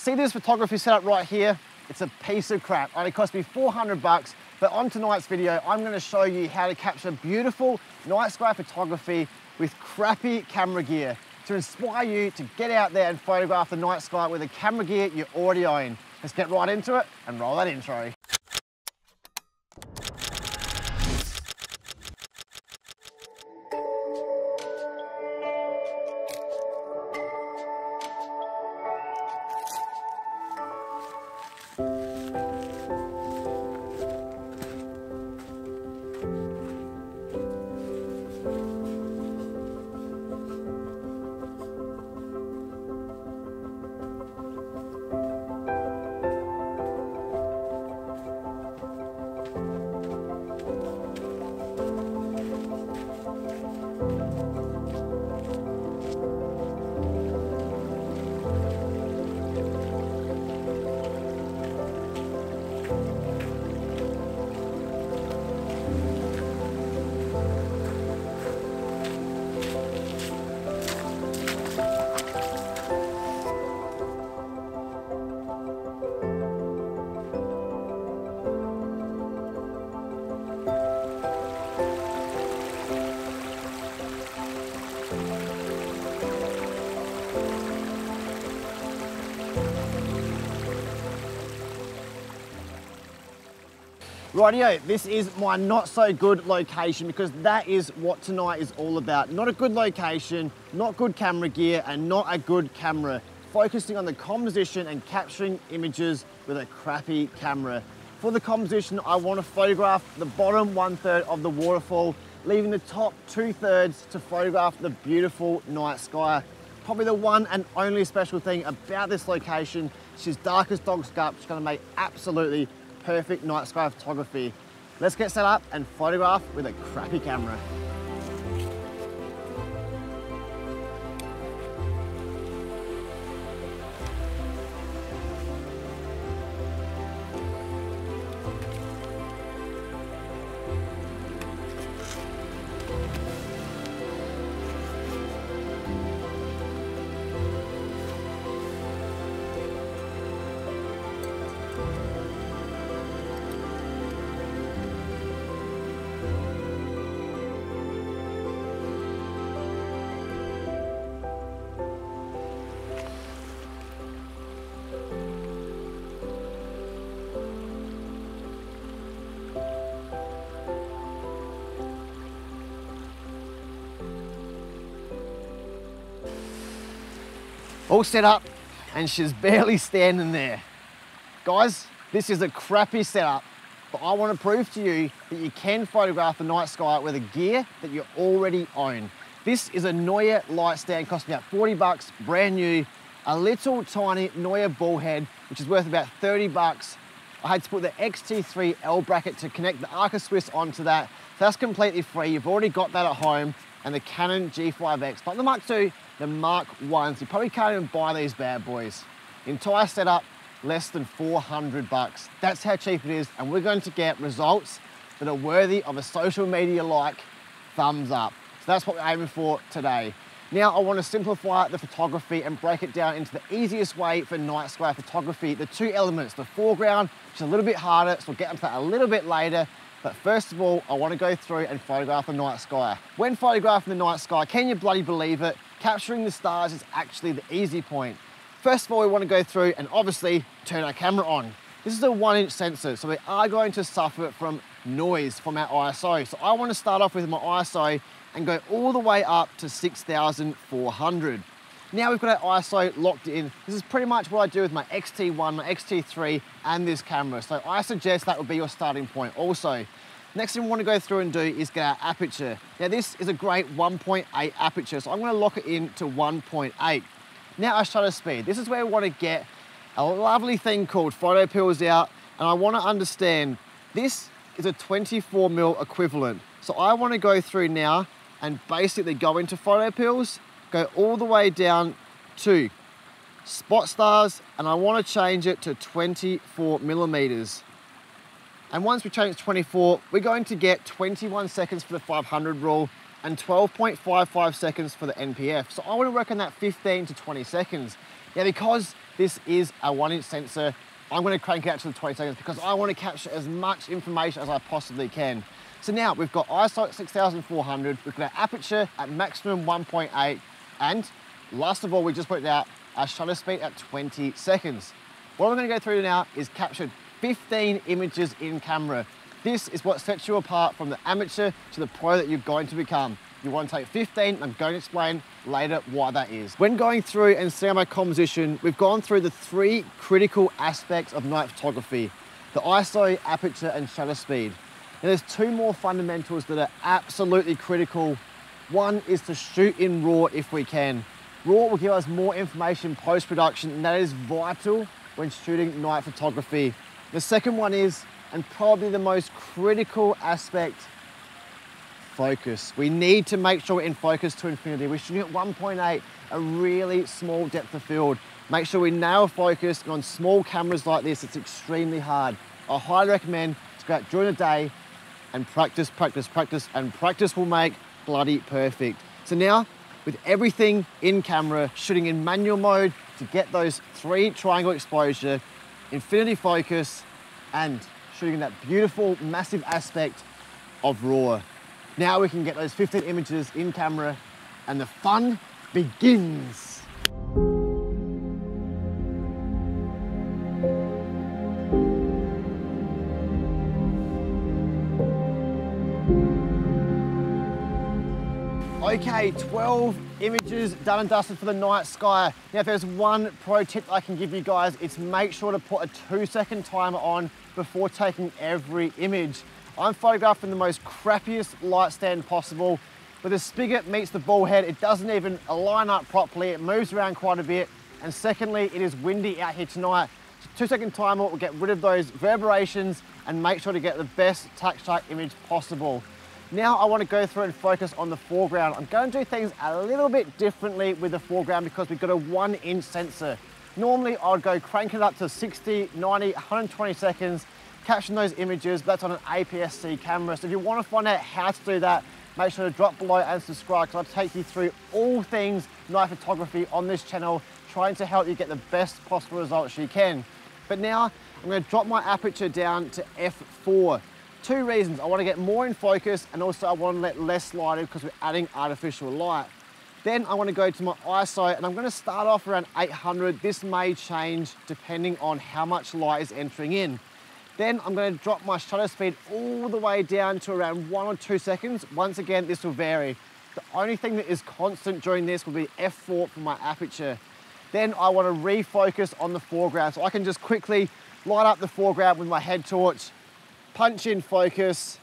See this photography setup right here? It's a piece of crap. Only cost me 400 bucks. But on tonight's video, I'm gonna show you how to capture beautiful night sky photography with crappy camera gear to inspire you to get out there and photograph the night sky with the camera gear you already own. Let's get right into it and roll that intro. Rightio, this is my not so good location because that is what tonight is all about. Not a good location, not good camera gear, and not a good camera. Focusing on the composition and capturing images with a crappy camera. For the composition, I want to photograph the bottom one third of the waterfall, leaving the top two thirds to photograph the beautiful night sky. Probably the one and only special thing about this location, she's dark as dog's gut, she's gonna make absolutely perfect night sky photography. Let's get set up and photograph with a crappy camera. All set up and she's barely standing there. Guys, this is a crappy setup, but I want to prove to you that you can photograph the night sky with a gear that you already own. This is a Neewer light stand, costing about 40 bucks, brand new. A little tiny Neewer bullhead, which is worth about 30 bucks. I had to put the XT3 L bracket to connect the Arca Swiss onto that. So that's completely free. You've already got that at home. And the Canon G5X, But the Mark II, the Mark 1s. You probably can't even buy these bad boys. Entire setup, less than 400 bucks. That's how cheap it is, and we're going to get results that are worthy of a social media like thumbs up. So that's what we're aiming for today. Now I want to simplify the photography and break it down into the easiest way for night sky photography. The two elements, the foreground, which is a little bit harder, so we'll get into that a little bit later, but first of all, I want to go through and photograph the night sky. When photographing the night sky, can you bloody believe it? Capturing the stars is actually the easy point. First of all, we want to go through and obviously turn our camera on. This is a one inch sensor, so we are going to suffer from noise from our ISO. So I want to start off with my ISO and go all the way up to 6,400. Now we've got our ISO locked in. This is pretty much what I do with my XT1, my XT3, and this camera. So I suggest that would be your starting point also. Next thing we want to go through and do is get our aperture. Now this is a great 1.8 aperture, so I'm going to lock it in to 1.8. Now our shutter speed. This is where we want to get a lovely thing called PhotoPills out, and I want to understand this is a 24 mil equivalent. So I want to go through now and basically go into PhotoPills go all the way down to spot stars and I want to change it to 24 millimeters. And once we change 24, we're going to get 21 seconds for the 500 rule and 12.55 seconds for the NPF. So I to reckon that 15 to 20 seconds. Now because this is a one inch sensor. I'm gonna crank it out to the 20 seconds because I wanna capture as much information as I possibly can. So now we've got ISO at 6400, we've got our aperture at maximum 1.8, and last of all, we just put out our shutter speed at 20 seconds. What I'm gonna go through now is capture 15 images in camera. This is what sets you apart from the amateur to the pro that you're going to become. You want to take 15, I'm going to explain later why that is. When going through and seeing my composition, we've gone through the three critical aspects of night photography, the ISO, aperture, and shutter speed. Now there's two more fundamentals that are absolutely critical. One is to shoot in RAW if we can. RAW will give us more information post-production and that is vital when shooting night photography. The second one is, and probably the most critical aspect, focus. We need to make sure we're in focus to infinity. We're shooting at 1.8, a really small depth of field. Make sure we nail focus, and on small cameras like this, it's extremely hard. I highly recommend to go out during the day and practice, practice, practice, and practice will make bloody perfect. So now, with everything in camera, shooting in manual mode to get those three triangle exposure, infinity focus, and shooting that beautiful, massive aspect of RAW. Now we can get those 15 images in camera and the fun begins. Okay, 12 images done and dusted for the night sky. Now, if there's one pro tip I can give you guys, it's make sure to put a two second timer on before taking every image. I'm photographing the most crappiest light stand possible. Where the spigot meets the ball head, it doesn't even line up properly. It moves around quite a bit. And secondly, it is windy out here tonight. So two second timer will get rid of those reverberations and make sure to get the best tac image possible. Now I want to go through and focus on the foreground. I'm going to do things a little bit differently with the foreground because we've got a one inch sensor. Normally I'd go crank it up to 60, 90, 120 seconds, capturing those images, that's on an APS-C camera. So if you want to find out how to do that, make sure to drop below and subscribe because I'll take you through all things night photography on this channel, trying to help you get the best possible results you can. But now I'm going to drop my aperture down to f4. Two reasons, I want to get more in focus and also I want to let less light in because we're adding artificial light. Then I want to go to my ISO and I'm going to start off around 800. This may change depending on how much light is entering in. Then I'm going to drop my shutter speed all the way down to around one or two seconds. Once again, this will vary. The only thing that is constant during this will be f4 for my aperture. Then I want to refocus on the foreground. So I can just quickly light up the foreground with my head torch punch in focus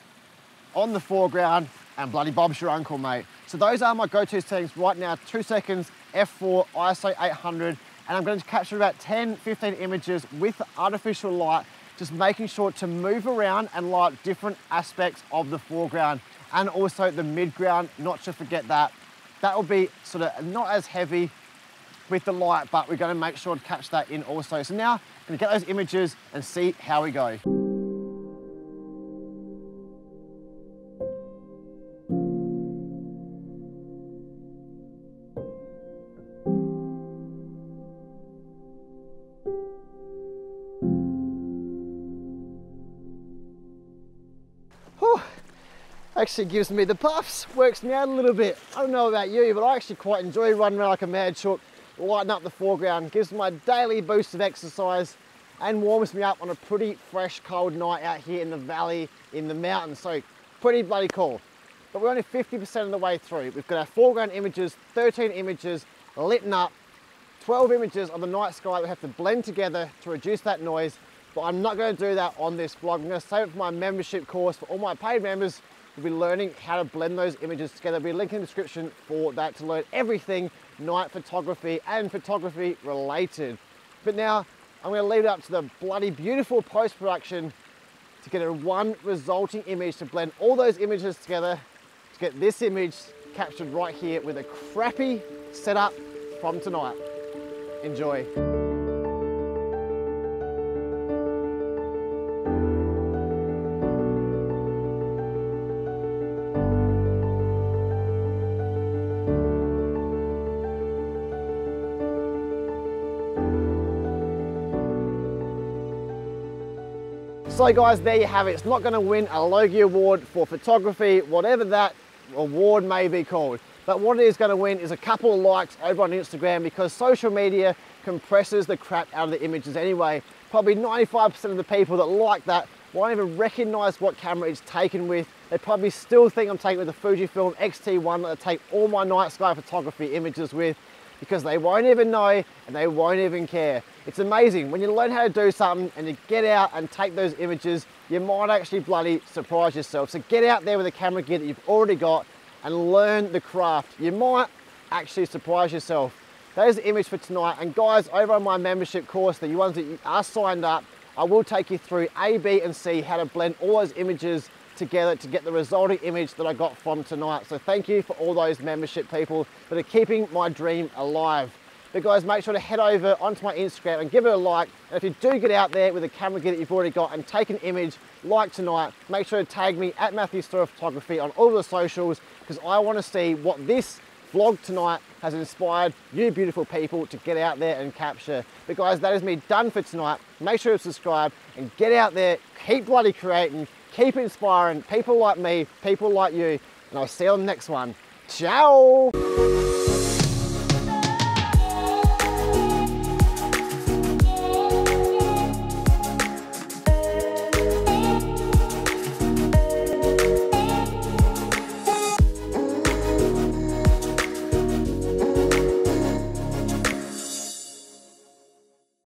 on the foreground, and bloody Bob's your uncle, mate. So those are my go-to settings right now, two seconds, F4, ISO 800, and I'm going to capture about 10, 15 images with artificial light, just making sure to move around and light different aspects of the foreground and also the midground, not to forget that. That will be sort of not as heavy with the light, but we're going to make sure to catch that in also. So now I'm going to get those images and see how we go. Actually gives me the puffs, works me out a little bit. I don't know about you, but I actually quite enjoy running around like a mad chook, lighting up the foreground, gives my daily boost of exercise and warms me up on a pretty fresh, cold night out here in the valley, in the mountains. So pretty bloody cool. But we're only 50% of the way through. We've got our foreground images, 13 images, lit up, 12 images of the night sky that we have to blend together to reduce that noise. But I'm not going to do that on this vlog. I'm going to save it for my membership course for all my paid members We'll be learning how to blend those images together. There'll be a link in the description for that to learn everything night photography and photography related. But now I'm gonna leave it up to the bloody beautiful post-production to get a one resulting image to blend all those images together to get this image captured right here with a crappy setup from tonight. Enjoy. So guys, there you have it. It's not gonna win a Logie Award for photography, whatever that award may be called. But what it is gonna win is a couple of likes over on Instagram because social media compresses the crap out of the images anyway. Probably 95% of the people that like that won't even recognize what camera it's taken with. They probably still think I'm taking with the Fujifilm X-T1 that I take all my night sky photography images with because they won't even know and they won't even care. It's amazing, when you learn how to do something and you get out and take those images, you might actually bloody surprise yourself. So get out there with the camera gear that you've already got and learn the craft. You might actually surprise yourself. There's the image for tonight. And guys, over on my membership course, the ones that are signed up, I will take you through A, B, and C, how to blend all those images together to get the resulting image that I got from tonight. So thank you for all those membership people that are keeping my dream alive. But guys, make sure to head over onto my Instagram and give it a like. And if you do get out there with a camera gear that you've already got and take an image like tonight, make sure to tag me at Matthew Storer Photography on all the socials because I want to see what this vlog tonight has inspired you beautiful people to get out there and capture. But guys, that is me done for tonight. Make sure to subscribe and get out there, keep bloody creating, keep inspiring people like me, people like you, and I'll see you on the next one. Ciao!